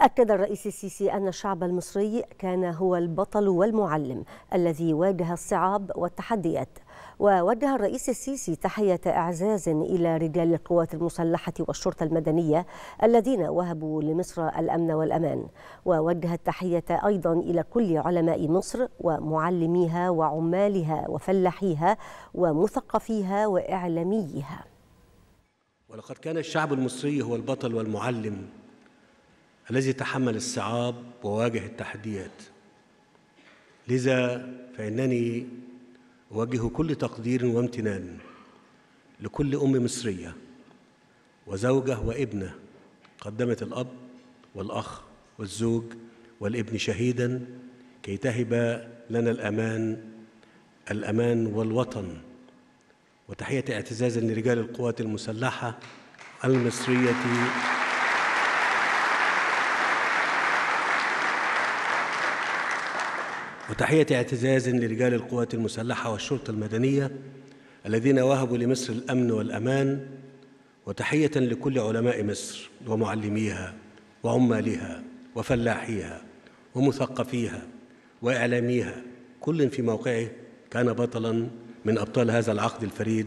أكد الرئيس السيسي أن الشعب المصري كان هو البطل والمعلم الذي واجه الصعاب والتحديات. ووجه الرئيس السيسي تحية إعزاز إلى رجال القوات المسلحة والشرطة المدنية الذين وهبوا لمصر الأمن والأمان. ووجه التحية أيضا إلى كل علماء مصر ومعلميها وعمالها وفلاحيها ومثقفيها وإعلاميها. ولقد كان الشعب المصري هو البطل والمعلم الذي تحمل الصعاب وواجه التحديات. لذا فإنني أوجه كل تقدير وامتنان لكل أم مصرية وزوجة وابنة قدمت الأب والأخ والزوج والابن شهيدا كي تهب لنا الأمان الأمان والوطن. وتحية اعتزازا لرجال القوات المسلحة المصرية وتحية اعتزاز لرجال القوات المسلحة والشرطة المدنية الذين وهبوا لمصر الأمن والأمان وتحية لكل علماء مصر ومعلميها وعمالها وفلاحيها ومثقفيها وإعلاميها كل في موقعه كان بطلا من أبطال هذا العقد الفريد